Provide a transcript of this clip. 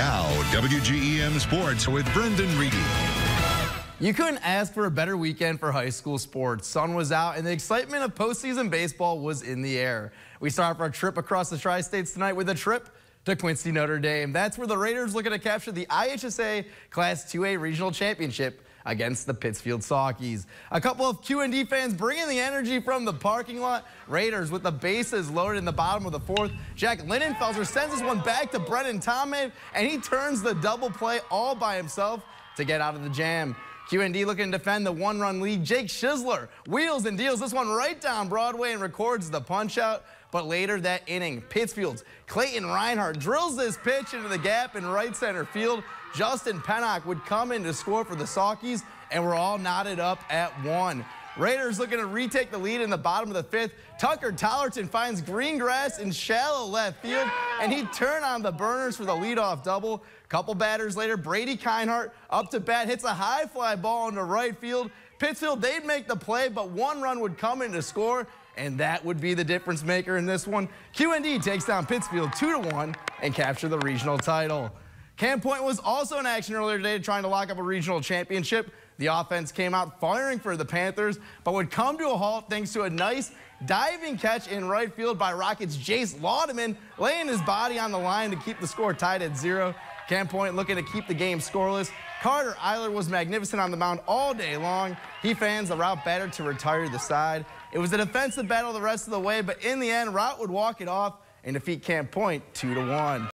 Now, WGEM Sports with Brendan Reedy. You couldn't ask for a better weekend for high school sports. Sun was out and the excitement of postseason baseball was in the air. We start off our trip across the Tri-States tonight with a trip to Quincy Notre Dame. That's where the Raiders looking to capture the IHSA Class 2A Regional Championship against the Pittsfield Saukees. A couple of QND fans bringing the energy from the parking lot. Raiders with the bases loaded in the bottom of the fourth. Jack Linenfelser sends this one back to Brennan Tomei, and he turns the double play all by himself to get out of the jam. QND looking to defend the one-run lead. Jake Schisler wheels and deals this one right down Broadway and records the punch-out. But later that inning, Pittsfield's Clayton Reinhardt drills this pitch into the gap in right center field. Justin Pennock would come in to score for the Saukees, and we're all knotted up at one. Raiders looking to retake the lead in the bottom of the fifth. Tucker Tollerton finds green grass in shallow left field, and he turned on the burners for the leadoff double. Couple batters later, Brady Kinehart up to bat, hits a high fly ball into right field. Pittsfield, they'd make the play, but one run would come in to score, and that would be the difference maker in this one. QND takes down Pittsfield 2-1 and capture the regional title. Camp Point was also in action earlier today trying to lock up a regional championship. The offense came out firing for the Panthers, but would come to a halt thanks to a nice diving catch in right field by Rockets' Jace Laudeman, laying his body on the line to keep the score tied at zero. Camp Point looking to keep the game scoreless. Carter Eiler was magnificent on the mound all day long. He fans the Routt better to retire the side. It was a defensive battle the rest of the way, but in the end, Routt would walk it off and defeat Camp Point 2 to 1.